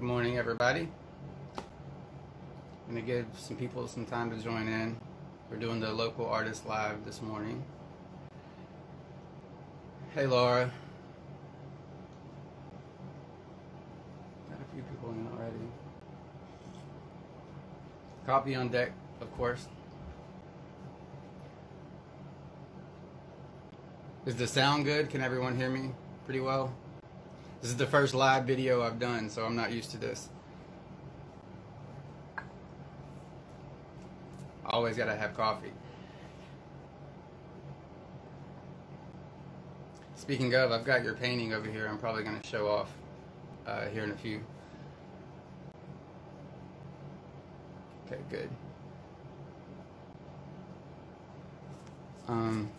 Good morning, everybody. I'm going to give some people some time to join in. We're doing the local artist live this morning. Hey, Laura. Got a few people in already. Copy on deck, of course. Is the sound good? Can everyone hear me pretty well? This is the first live video I've done, so I'm not used to this. Always gotta have coffee. Speaking of, I've got your painting over here. I'm probably gonna show off uh, here in a few. Okay, good. Um,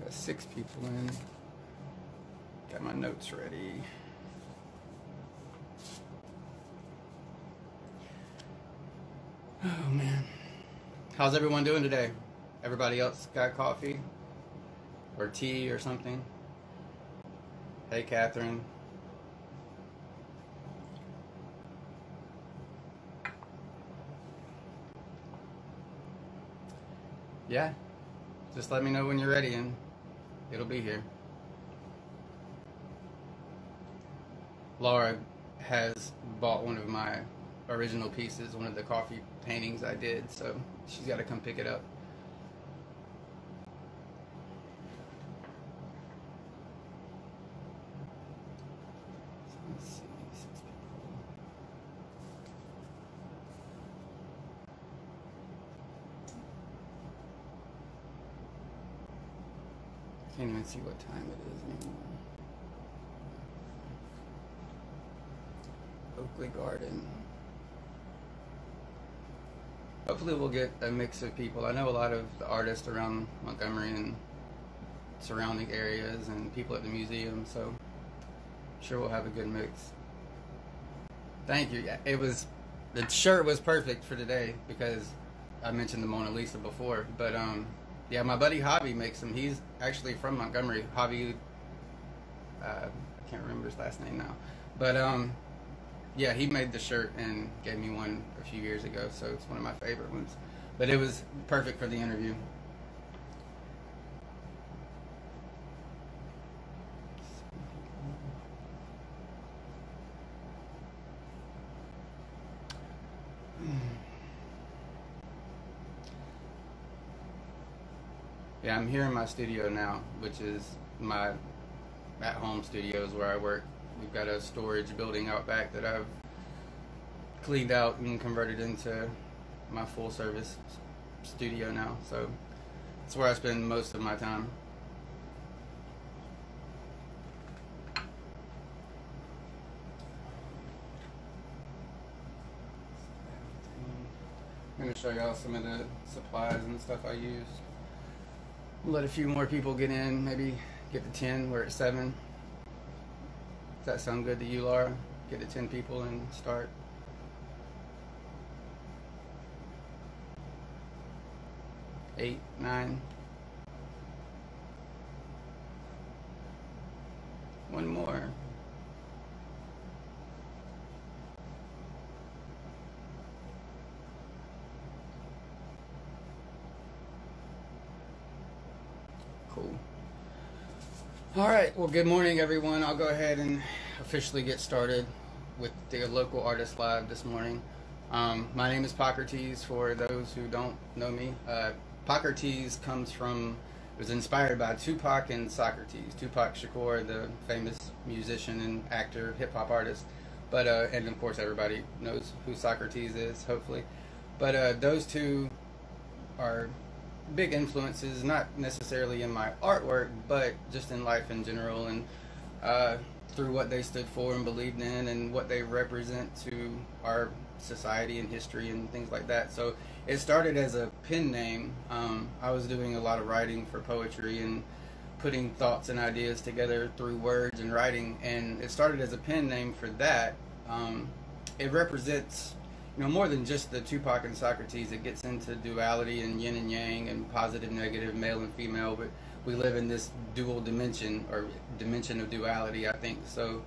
got six people in. Got my notes ready. Oh man. How's everyone doing today? Everybody else got coffee? Or tea or something? Hey, Catherine. Yeah. Just let me know when you're ready and it'll be here. Laura has bought one of my original pieces, one of the coffee paintings I did, so she's got to come pick it up. Can't even see what time it is anymore. Hopefully we'll get a mix of people. I know a lot of the artists around Montgomery and surrounding areas and people at the museum, so I'm sure we'll have a good mix. Thank you. It was the shirt was perfect for today because I mentioned the Mona Lisa before, but um yeah, my buddy Hobby makes them. He's actually from Montgomery. Hobby uh, I can't remember his last name now. But um yeah, he made the shirt and gave me one a few years ago, so it's one of my favorite ones. But it was perfect for the interview. Yeah, I'm here in my studio now, which is my at-home studios where I work. We've got a storage building out back that I've cleaned out and converted into my full service studio now. So that's where I spend most of my time. I'm going to show y'all some of the supplies and stuff I use. Let a few more people get in, maybe get to 10, we're at 7. That sound good to you, Laura? Get to 10 people and start. Eight, nine. One more. Cool. All right. Well, good morning, everyone. I'll go ahead and officially get started with the local artist live this morning. Um, my name is Pacrates. For those who don't know me, uh, Pacrates comes from it was inspired by Tupac and Socrates. Tupac Shakur, the famous musician and actor, hip hop artist, but uh, and of course everybody knows who Socrates is, hopefully. But uh, those two are big influences, not necessarily in my artwork, but just in life in general, and uh, through what they stood for and believed in, and what they represent to our society and history and things like that. So it started as a pen name. Um, I was doing a lot of writing for poetry and putting thoughts and ideas together through words and writing, and it started as a pen name for that. Um, it represents you know, more than just the Tupac and Socrates, it gets into duality and yin and yang and positive, negative, male and female. But we live in this dual dimension or dimension of duality, I think. So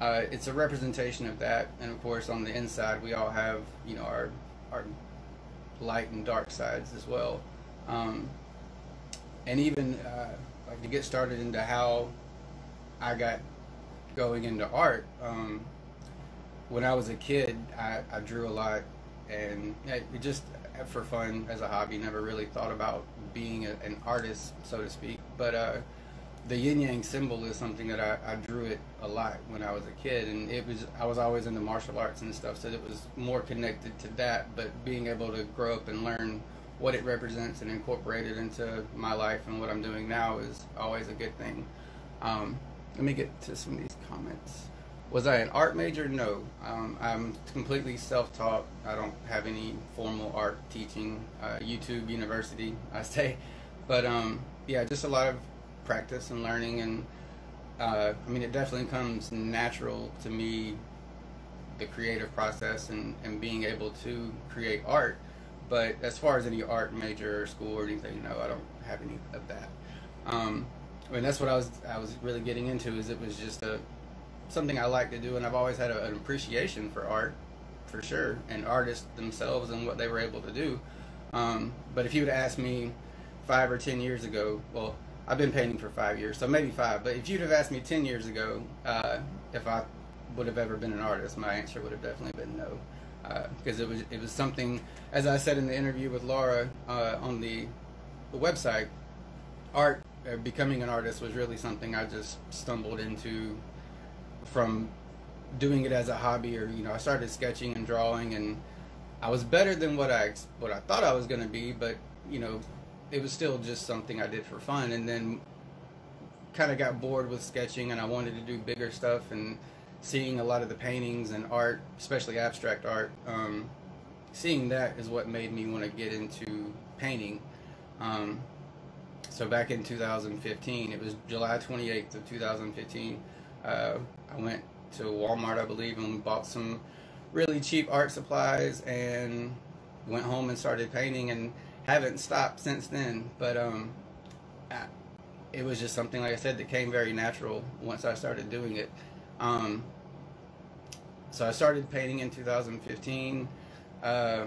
uh, it's a representation of that, and of course on the inside we all have you know our our light and dark sides as well, um, and even uh, like to get started into how I got going into art. Um, when I was a kid, I, I drew a lot, and it just for fun as a hobby. Never really thought about being a, an artist, so to speak. But uh, the yin yang symbol is something that I, I drew it a lot when I was a kid, and it was I was always into martial arts and stuff, so it was more connected to that. But being able to grow up and learn what it represents and incorporate it into my life and what I'm doing now is always a good thing. Um, let me get to some of these comments. Was I an art major? No. Um, I'm completely self-taught. I don't have any formal art teaching. Uh, YouTube University, I say. But um, yeah, just a lot of practice and learning, and uh, I mean, it definitely comes natural to me, the creative process and, and being able to create art. But as far as any art major or school or anything, no, I don't have any of that. Um, I mean, that's what I was I was really getting into. Is it was just a something I like to do, and I've always had a, an appreciation for art, for sure, and artists themselves and what they were able to do. Um, but if you would ask me five or ten years ago, well, I've been painting for five years, so maybe five. But if you'd have asked me ten years ago uh, if I would have ever been an artist, my answer would have definitely been no, because uh, it was it was something. As I said in the interview with Laura uh, on the the website, art uh, becoming an artist was really something I just stumbled into from doing it as a hobby or you know I started sketching and drawing and I was better than what I what I thought I was going to be but you know it was still just something I did for fun and then kind of got bored with sketching and I wanted to do bigger stuff and seeing a lot of the paintings and art especially abstract art um, seeing that is what made me want to get into painting um, so back in 2015, it was July 28th of 2015. Uh, I went to Walmart, I believe, and bought some really cheap art supplies and went home and started painting and haven't stopped since then. But um, I, it was just something, like I said, that came very natural once I started doing it. Um, so I started painting in 2015. Uh,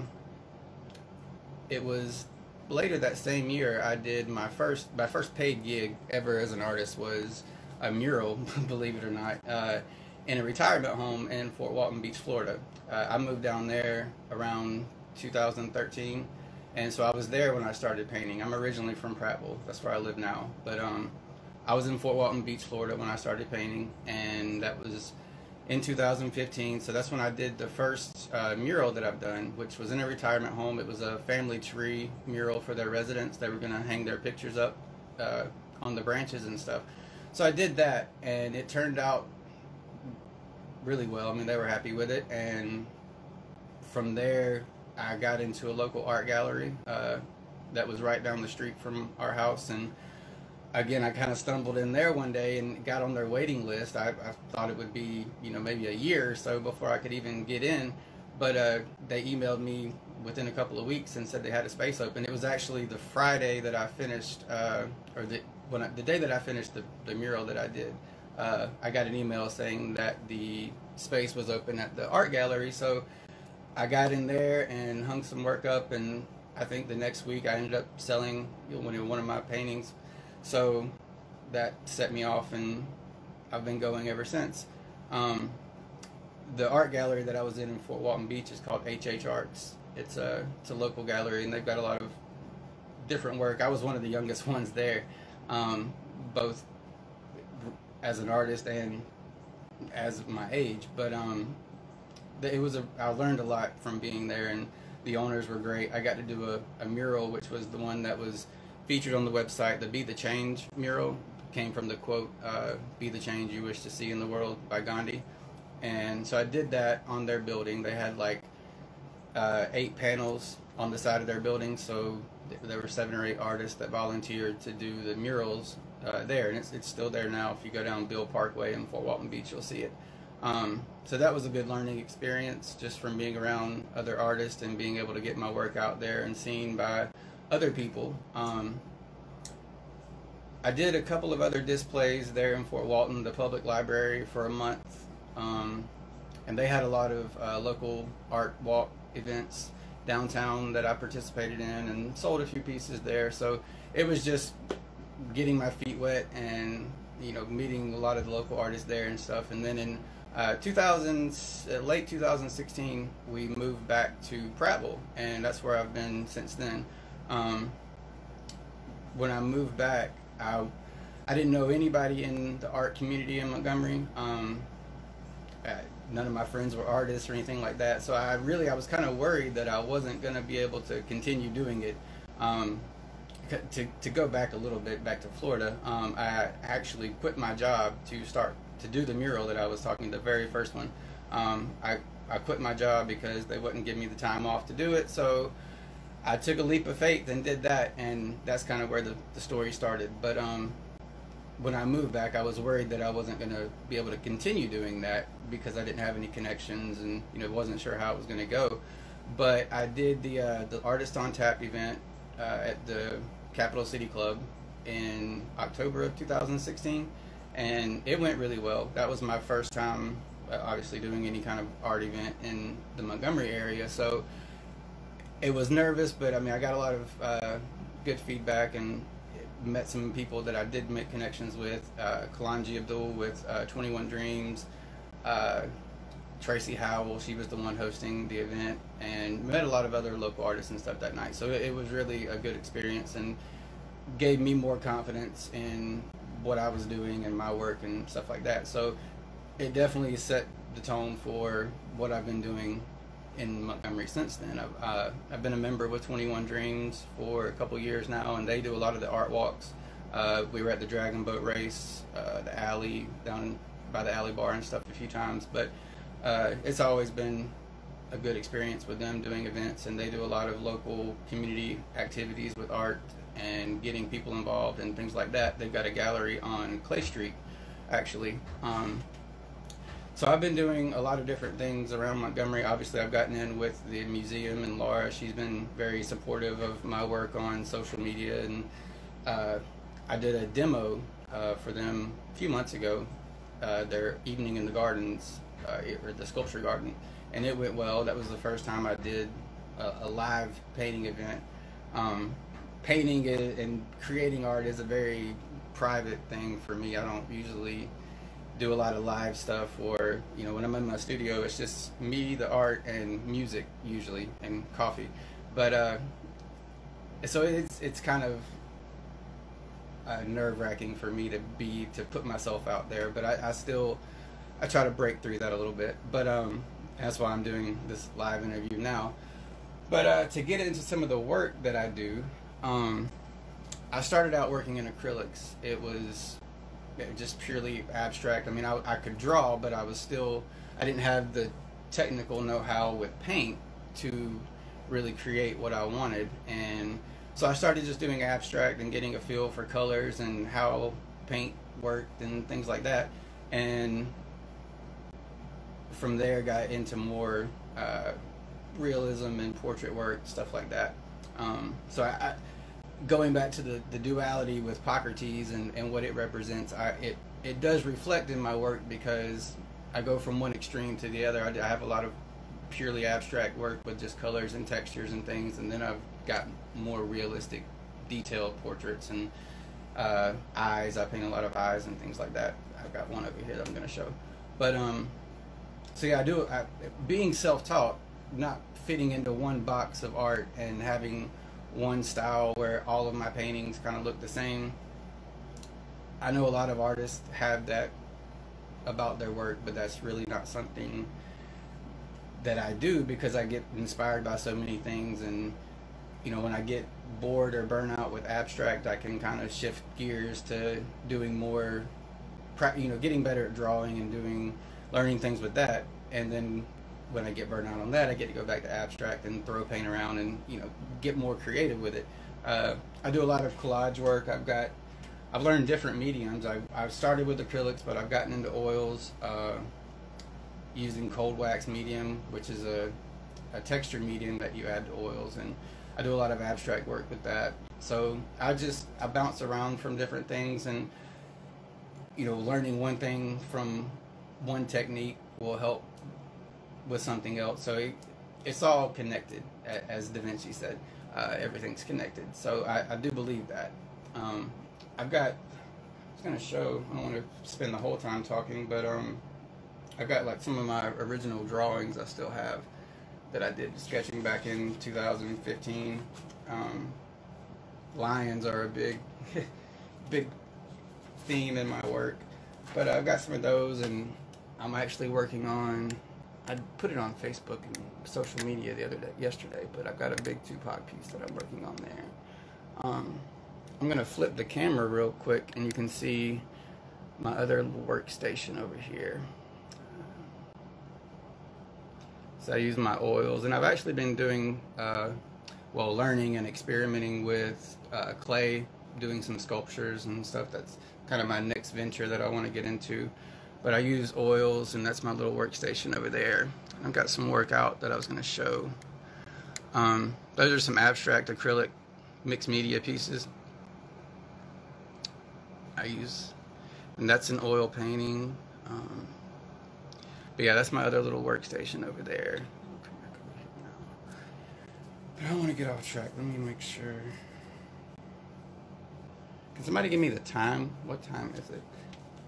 it was later that same year, I did my first my first paid gig ever as an artist was a mural, believe it or not, uh, in a retirement home in Fort Walton Beach, Florida. Uh, I moved down there around 2013, and so I was there when I started painting. I'm originally from Prattville, that's where I live now, but um, I was in Fort Walton Beach, Florida when I started painting, and that was in 2015. So that's when I did the first uh, mural that I've done, which was in a retirement home. It was a family tree mural for their residents. They were going to hang their pictures up uh, on the branches and stuff. So I did that, and it turned out really well. I mean, they were happy with it, and from there, I got into a local art gallery uh, that was right down the street from our house, and again, I kind of stumbled in there one day and got on their waiting list. I, I, thought it would be, you know, maybe a year or so before I could even get in. But uh, they emailed me within a couple of weeks and said they had a space open. It was actually the Friday that I finished, uh, or the when I, the day that I finished the, the mural that I did. Uh, I got an email saying that the space was open at the art gallery. So I got in there and hung some work up, and I think the next week I ended up selling one of my paintings so that set me off, and I've been going ever since. Um, the art gallery that I was in in Fort Walton Beach is called HH Arts. It's a it's a local gallery, and they've got a lot of different work. I was one of the youngest ones there, um, both as an artist and as my age. But um, it was a I learned a lot from being there, and the owners were great. I got to do a, a mural, which was the one that was featured on the website. The Be the Change mural came from the quote, uh, Be the change you wish to see in the world by Gandhi. And so I did that on their building. They had like uh, eight panels on the side of their building. So there were seven or eight artists that volunteered to do the murals uh, there. And it's, it's still there now. If you go down Beal Parkway in Fort Walton Beach, you'll see it. Um, so that was a good learning experience just from being around other artists and being able to get my work out there and seen by other people. Um, I did a couple of other displays there in Fort Walton, the public library, for a month. um, and they had a lot of uh, local art walk events downtown that I participated in and sold a few pieces there. So it was just getting my feet wet and you know meeting a lot of the local artists there and stuff. And then in uh, 2000, uh, late 2016, we moved back to Prattville, and that's where I've been since then. Um, when I moved back, I I didn't know anybody in the art community in Montgomery. Um, none of my friends were artists or anything like that. So I really I was kind of worried that I wasn't going to be able to continue doing it. Um, to, to go back a little bit back to Florida, um, I actually quit my job to start to do the mural that I was talking the very first one. Um, I I quit my job because they wouldn't give me the time off to do it. So I took a leap of faith and did that, and that's kind of where the, the story started. But um, when I moved back, I was worried that I wasn't going to be able to continue doing that because I didn't have any connections and you know wasn't sure how it was going to go. But I did the uh, the Artist on Tap event uh, at the Capital City Club in October of 2016, and it went really well. That was my first time, uh, obviously, doing any kind of art event in the Montgomery area. So it was nervous, but I mean, I got a lot of uh, good feedback and met some people that I did make connections with. Uh, Kalanji Abdul with uh, 21 Dreams, uh, Tracy Howell, she was the one hosting the event, and met a lot of other local artists and stuff that night. So it, it was really a good experience and gave me more confidence in what I was doing and my work and stuff like that. So it definitely set the tone for what I've been doing in Montgomery since then. I've, uh, I've been a member with 21 Dreams for a couple years now, and they do a lot of the art walks. Uh, we were at the Dragon Boat Race, uh, the alley down by the alley bar and stuff a few times, but uh, it's always been a good experience with them doing events, and they do a lot of local community activities with art and getting people involved and things like that. They've got a gallery on Clay Street, actually. Um, so I've been doing a lot of different things around Montgomery. Obviously, I've gotten in with the museum and Laura. She's been very supportive of my work on social media, and uh, I did a demo uh, for them a few months ago. Uh, their evening in the gardens, uh, or the sculpture garden, and it went well. That was the first time I did a, a live painting event. Um, painting and creating art is a very private thing for me. I don't usually do a lot of live stuff or you know when i'm in my studio it's just me the art and music usually and coffee. But uh so it's it's kind of uh, nerve wracking for me to be to put myself out there but I, I still i try to break through that a little bit. But um that's why i'm doing this live interview now. But uh to get into some of the work that i do um i started out working in acrylics. It was just purely abstract. I mean, I, I could draw, but I was still, I didn't have the technical know-how with paint to really create what I wanted. And so I started just doing abstract and getting a feel for colors and how paint worked and things like that. And from there, got into more uh, realism and portrait work, stuff like that. Um, so I, I going back to the, the duality with Pacrates and, and what it represents, I, it, it does reflect in my work because I go from one extreme to the other. I, I have a lot of purely abstract work with just colors and textures and things, and then I've got more realistic, detailed portraits and uh, eyes. I paint a lot of eyes and things like that. I've got one over here that I'm going to show. But um, so yeah, I do. I, being self-taught, not fitting into one box of art and having one style where all of my paintings kind of look the same. I know a lot of artists have that about their work, but that's really not something that I do because I get inspired by so many things and you know when I get bored or burn out with abstract I can kind of shift gears to doing more you know getting better at drawing and doing learning things with that and then when I get burned out on that, I get to go back to abstract and throw paint around and you know get more creative with it. Uh, I do a lot of collage work. I've got I've learned different mediums. I, I've started with acrylics, but I've gotten into oils uh, using cold wax medium, which is a, a texture medium that you add to oils, and I do a lot of abstract work with that. So I just I bounce around from different things and you know learning one thing from one technique will help with something else. So it, it's all connected, as Da Vinci said. Uh, everything's connected. So I, I do believe that. Um, I've got. I was gonna show. I don't want to spend the whole time talking, but um, I've got like some of my original drawings I still have that I did sketching back in 2015. Um, lions are a big, big theme in my work, but I've got some of those, and I'm actually working on. I put it on Facebook and social media the other day, yesterday, but I've got a big Tupac piece that I'm working on there. Um, I'm gonna flip the camera real quick, and you can see my other workstation over here. So I use my oils, and I've actually been doing, uh, well, learning and experimenting with uh, clay, doing some sculptures and stuff. That's kind of my next venture that I want to get into. But I use oils, and that's my little workstation over there. I've got some work out that I was going to show. Um, those are some abstract acrylic mixed media pieces. I use, and that's an oil painting. Um, but yeah, that's my other little workstation over there. But I don't want to get off track. Let me make sure. Can somebody give me the time? What time is it?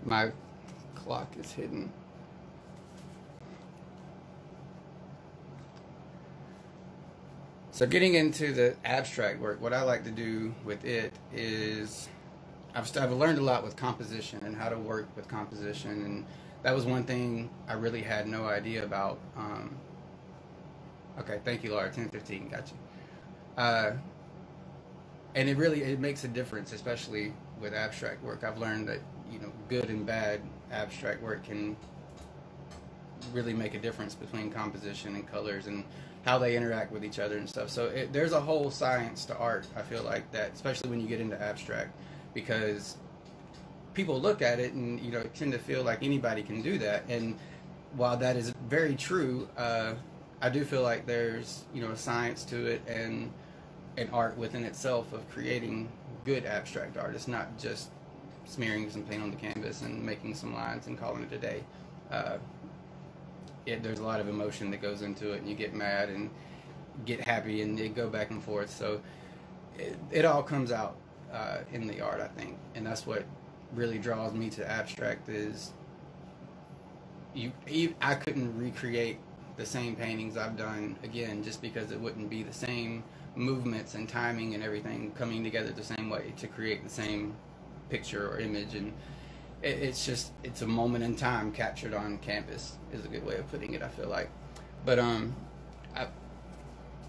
My clock is hidden. So getting into the abstract work, what I like to do with it is I've, I've learned a lot with composition and how to work with composition and that was one thing I really had no idea about. Um, okay, thank you, Laura. Ten fifteen, got you. Uh, and it really it makes a difference, especially with abstract work. I've learned that you know good and bad abstract work can really make a difference between composition and colors and how they interact with each other and stuff. So it, there's a whole science to art. I feel like that, especially when you get into abstract, because people look at it and you know tend to feel like anybody can do that. And while that is very true, uh, I do feel like there's you know a science to it and an art within itself of creating good abstract art. It's not just smearing some paint on the canvas and making some lines and calling it a day. Uh, it, there's a lot of emotion that goes into it, and you get mad and get happy, and it go back and forth. So it, it all comes out uh, in the art, I think, and that's what really draws me to abstract is you, you I couldn't recreate the same paintings I've done again just because it wouldn't be the same movements and timing and everything coming together the same way to create the same picture or image and it, it's just it's a moment in time captured on canvas is a good way of putting it I feel like but um I,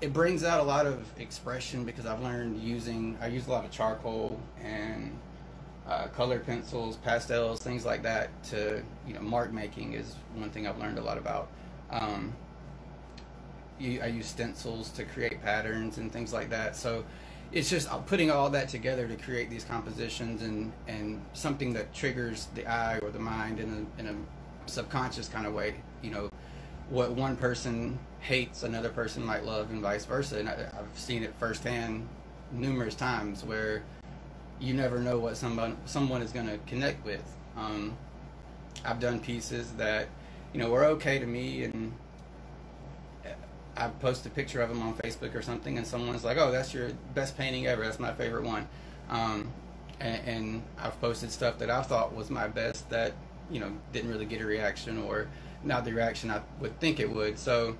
it brings out a lot of expression because I've learned using I use a lot of charcoal and uh, color pencils, pastels, things like that. To you know, mark making is one thing I've learned a lot about. Um, I use stencils to create patterns and things like that. So it's just uh, putting all that together to create these compositions and and something that triggers the eye or the mind in a in a subconscious kind of way. You know, what one person hates, another person might love, and vice versa. And I, I've seen it firsthand numerous times where you never know what someone someone is going to connect with. Um, I've done pieces that you know were okay to me, and I post a picture of them on Facebook or something, and someone's like, "Oh, that's your best painting ever. That's my favorite one." Um, and, and, I've posted stuff that I thought was my best that you know didn't really get a reaction or not the reaction I would think it would. So,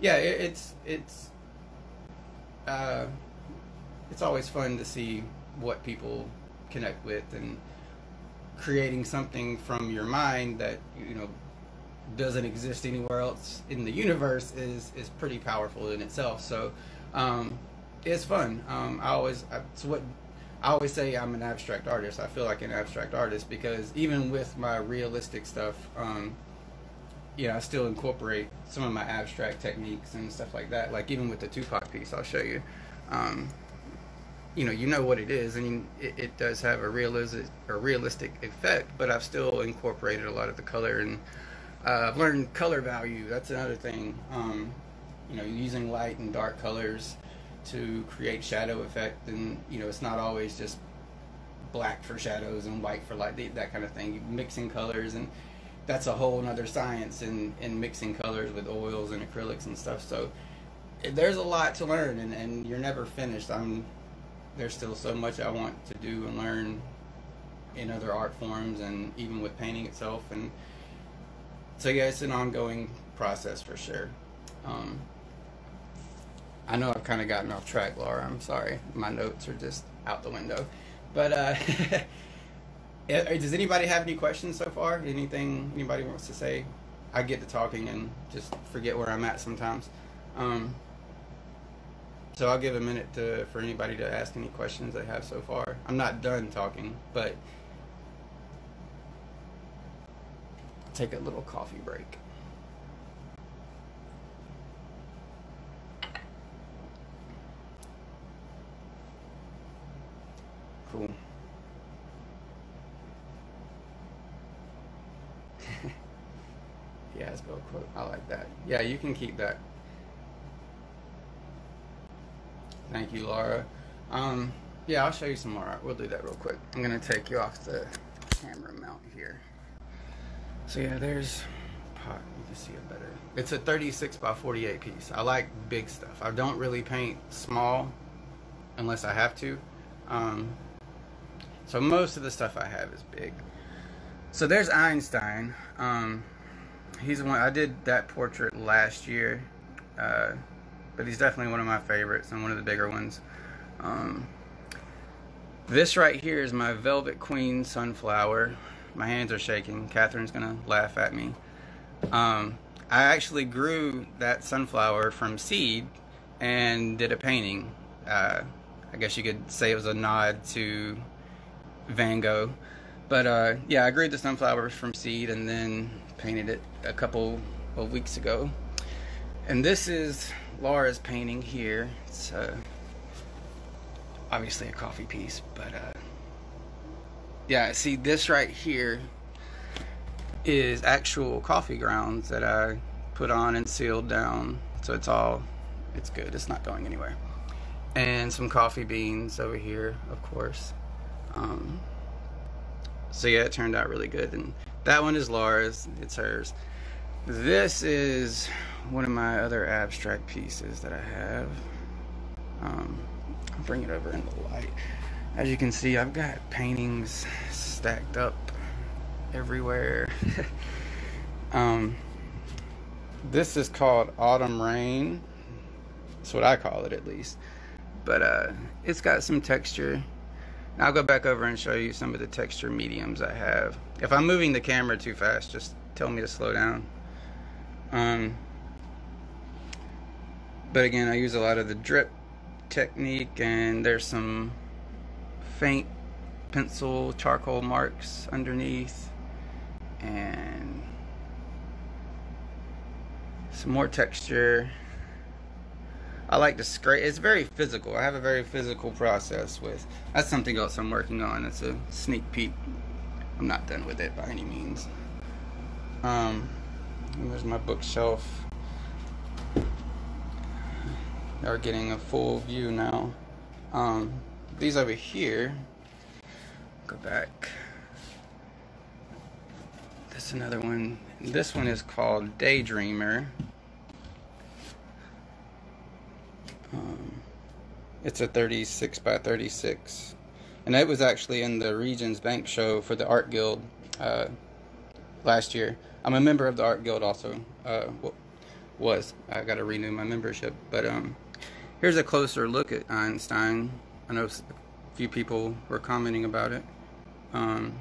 yeah, it, it's it's uh, it's always fun to see what people connect with and creating something from your mind that you know doesn't exist anywhere else in the universe is is pretty powerful in itself. So um, it's fun. Um, I always I, it's what I always say. I'm an abstract artist. I feel like an abstract artist because even with my realistic stuff, um, you know, I still incorporate some of my abstract techniques and stuff like that. Like even with the Tupac piece, I'll show you. Um, you know you know what it is and it, it does have a realistic a realistic effect but I've still incorporated a lot of the color and uh, I've learned color value that's another thing um, you know using light and dark colors to create shadow effect and you know it's not always just black for shadows and white for light that kind of thing mixing colors and that's a whole other science in, in mixing colors with oils and acrylics and stuff. So there's a lot to learn, and, and you're never finished. I'm there's still so much I want to do and learn in other art forms, and even with painting itself. And so yeah, it's an ongoing process for sure. Um, I know I've kind of gotten off track, Laura. I'm sorry. My notes are just out the window. But uh, does anybody have any questions so far? Anything anybody wants to say? I get to talking and just forget where I'm at sometimes. Um, so I'll give a minute to for anybody to ask any questions they have so far. I'm not done talking, but take a little coffee break. Cool. yeah, spell quote. I like that. Yeah, you can keep that. Thank you, Laura. Um, yeah, I'll show you some more. We'll do that real quick. I'm gonna take you off the camera mount here. So yeah, there's pot. You can see it better. It's a 36 by 48 piece. I like big stuff. I don't really paint small unless I have to. Um, so most of the stuff I have is big. So there's Einstein. Um, he's one. I did that portrait last year, uh, but he's definitely one of my favorites and one of the bigger ones. Um, this right here is my Velvet Queen sunflower. My hands are shaking. Catherine's gonna laugh at me. Um, I actually grew that sunflower from seed and did a painting. Uh, I guess you could say it was a nod to Van Gogh. But uh, yeah, I grew the sunflowers from seed and then painted it a couple of weeks ago. And this is Laura's painting here. It's uh, obviously a coffee piece, but uh, yeah, see this right here is actual coffee grounds that I put on and sealed down. So it's all, it's good. It's not going anywhere. And some coffee beans over here, of course. Um, so yeah, it turned out really good. And that one is Laura's, it's hers. This is one of my other abstract pieces that I have. Um, I'll bring it over in the light. As you can see, I've got paintings stacked up everywhere. um, this is called Autumn Rain. That's what I call it, at least. But uh, it's got some texture I'll go back over and show you some of the texture mediums I have. If I'm moving the camera too fast, just tell me to slow down. Um, but again, I use a lot of the drip technique and there's some faint pencil charcoal marks underneath and some more texture I like to scrape. It's very physical. I have a very physical process with. That's something else I'm working on. It's a sneak peek. I'm not done with it by any means. Um, there's my bookshelf. Are getting a full view now. Um, these over here. Go back. This another one. This one is called Daydreamer. Um, it's a 36 by 36. And it was actually in the Regions Bank show for the Art Guild uh, last year. I'm a member of the Art Guild also. Uh, was. I got to renew my membership. But um, here's a closer look at Einstein. I know a few people were commenting about it. Um,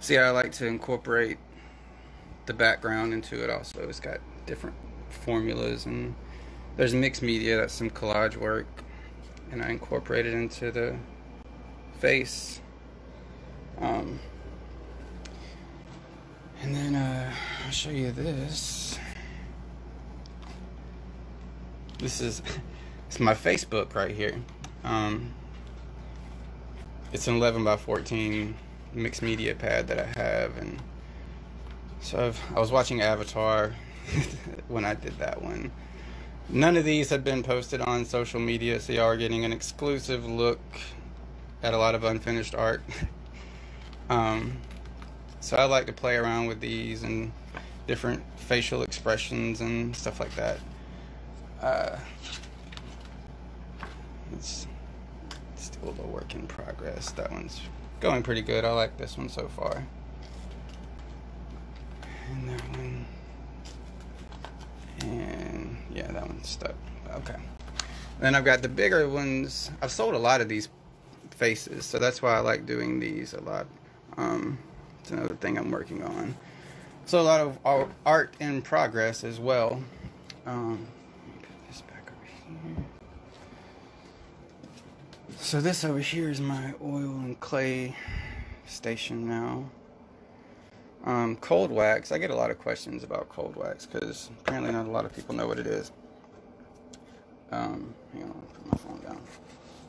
see, I like to incorporate the background into it also. It's got different formulas and there's mixed media, that's some collage work, and I incorporated into the face. Um, and then uh, I'll show you this. This is it's my Facebook right here. Um, it's an 11 by 14 mixed media pad that I have, and so I've, I was watching Avatar when I did that one. None of these have been posted on social media, so y'all are getting an exclusive look at a lot of unfinished art. um, So I like to play around with these and different facial expressions and stuff like that. Uh, it's still a work in progress. That one's going pretty good. I like this one so far. And that one. And yeah, that one's stuck. Okay. Then I've got the bigger ones. I've sold a lot of these faces, so that's why I like doing these a lot. Um, it's another thing I'm working on. So a lot of art in progress as well. Um, this back over here. So this over here is my oil and clay station now. Um, cold wax. I get a lot of questions about cold wax because apparently not a lot of people know what it is. Um, hang on, put my phone down.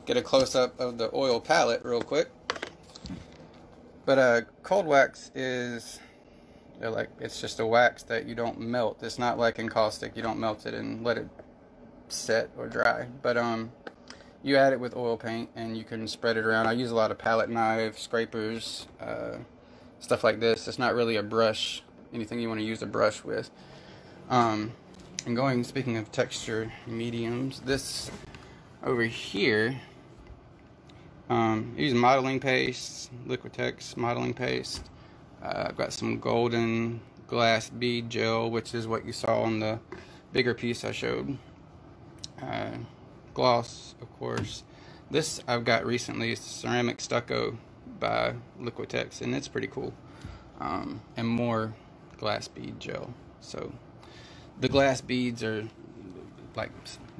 Get a close up of the oil palette real quick. But uh, cold wax is like it's just a wax that you don't melt. It's not like encaustic. You don't melt it and let it set or dry. But um, you add it with oil paint and you can spread it around. I use a lot of palette knives, scrapers, uh, stuff like this. It's not really a brush, anything you want to use a brush with. Um, and going, speaking of texture mediums, this over here, um, use modeling paste, Liquitex modeling paste. Uh, I've got some golden glass bead gel, which is what you saw on the bigger piece I showed. Uh, gloss, of course. This I've got recently is ceramic stucco by Liquitex, and it's pretty cool. Um, and more glass bead gel. So the glass beads are like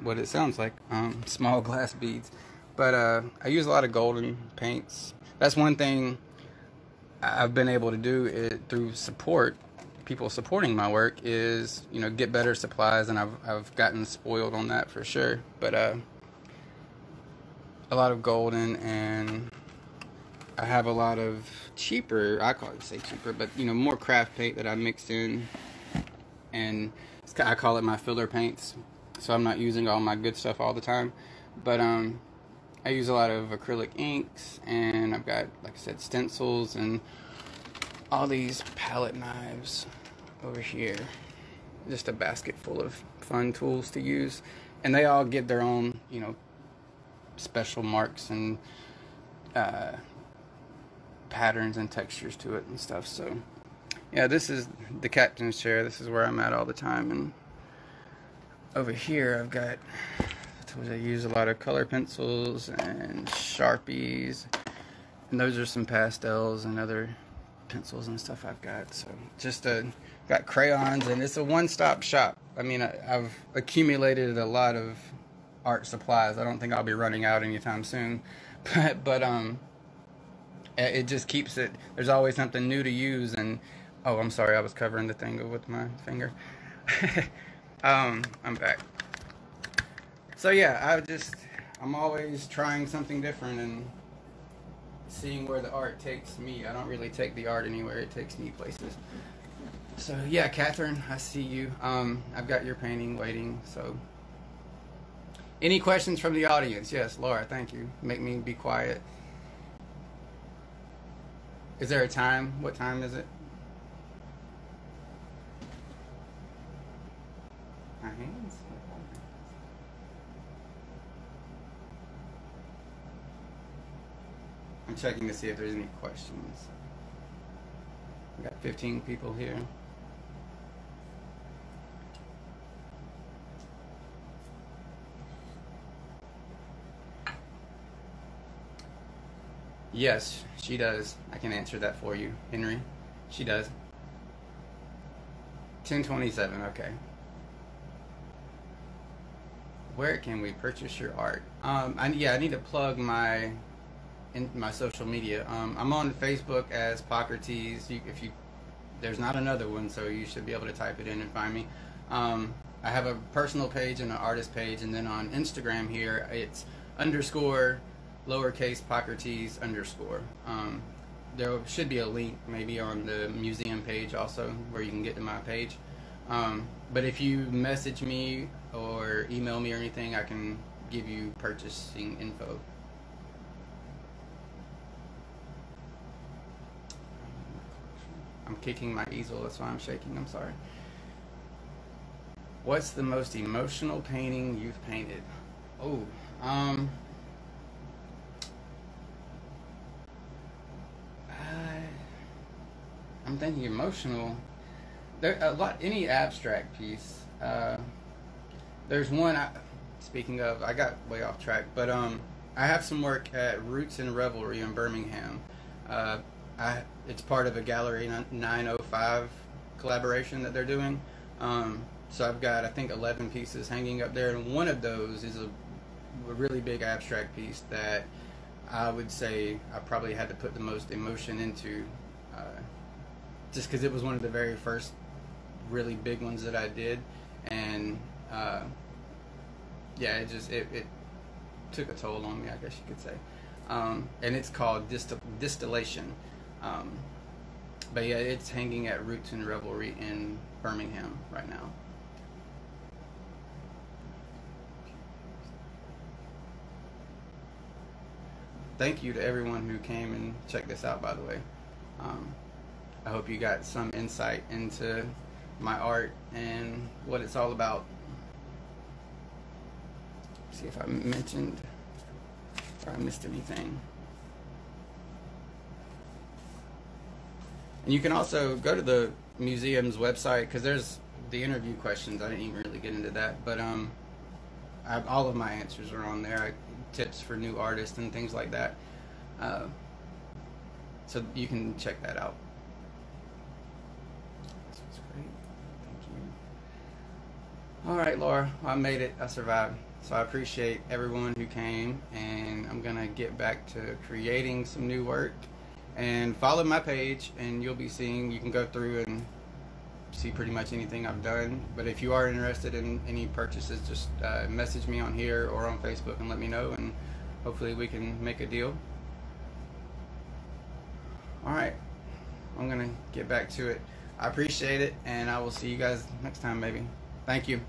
what it sounds like, um, small glass beads. But uh, I use a lot of golden paints. That's one thing I've been able to do it through support. People supporting my work is you know get better supplies, and I've I've gotten spoiled on that for sure. But uh, a lot of golden and I have a lot of cheaper, I call it say cheaper, but you know more craft paint that I mixed in, and I call it my filler paints. So I'm not using all my good stuff all the time, but um, I use a lot of acrylic inks, and I've got like I said stencils and all these palette knives over here. Just a basket full of fun tools to use, and they all get their own you know special marks and. Uh, patterns and textures to it and stuff. So, yeah, this is the captain's chair. This is where I'm at all the time. And over here, I've got, I use a lot of color pencils and Sharpies. And those are some pastels and other pencils and stuff I've got. So, just a, got crayons, and it's a one stop shop. I mean, I, I've accumulated a lot of art supplies. I don't think I'll be running out anytime soon. But, but um, it just keeps it. There's always something new to use, and oh, I'm sorry, I was covering the thing with my finger. um, I'm back. So yeah, I just I'm always trying something different and seeing where the art takes me. I don't really take the art anywhere; it takes me places. So yeah, Catherine, I see you. Um, I've got your painting waiting. So, any questions from the audience? Yes, Laura, thank you. Make me be quiet. Is there a time? What time is it? My hands? I'm checking to see if there's any questions. We got 15 people here. Yes, she does. I can answer that for you, Henry. She does. 1027, okay. Where can we purchase your art? Um, I, yeah, I need to plug my in my social media. Um, I'm on Facebook as Pacrates. You, if you there's not another one, so you should be able to type it in and find me. Um, I have a personal page and an artist page, and then on Instagram here, it's underscore lowercase Pacrates underscore. Um, there should be a link maybe on the museum page also where you can get to my page. Um, but if you message me or email me or anything, I can give you purchasing info. I'm kicking my easel. That's why I'm shaking. I'm sorry. What's the most emotional painting you've painted? Oh, um, I'm thinking emotional. There a lot any abstract piece. Uh, there's one. I, speaking of, I got way off track, but um, I have some work at Roots and Revelry in Birmingham. Uh, I it's part of a Gallery 905 collaboration that they're doing. Um, so I've got I think 11 pieces hanging up there, and one of those is a, a really big abstract piece that I would say I probably had to put the most emotion into, just because it was one of the very first really big ones that I did, and uh, yeah, it just it, it took a toll on me, I guess you could say. Um, and it's called Distil- Distillation. Um, but yeah, it's hanging at Roots and Revelry in Birmingham right now. Thank you to everyone who came and checked this out, by the way. Um, I hope you got some insight into my art and what it's all about. See if I mentioned or I missed anything. And you can also go to the museum's website because there's the interview questions. I didn't even really get into that, but um, I, all of my answers are on there. I, tips for new artists and things like that. Uh, so you can check that out. This was great. Thank you. All right, Laura, I made it. I survived. So I appreciate everyone who came, and I'm gonna get back to creating some new work. And follow my page, and you'll be seeing. You can go through and see pretty much anything I've done. But if you are interested in any purchases, just uh, message me on here or on Facebook and let me know, and hopefully we can make a deal. All right, I'm gonna get back to it. I appreciate it, and I will see you guys next time, maybe. Thank you.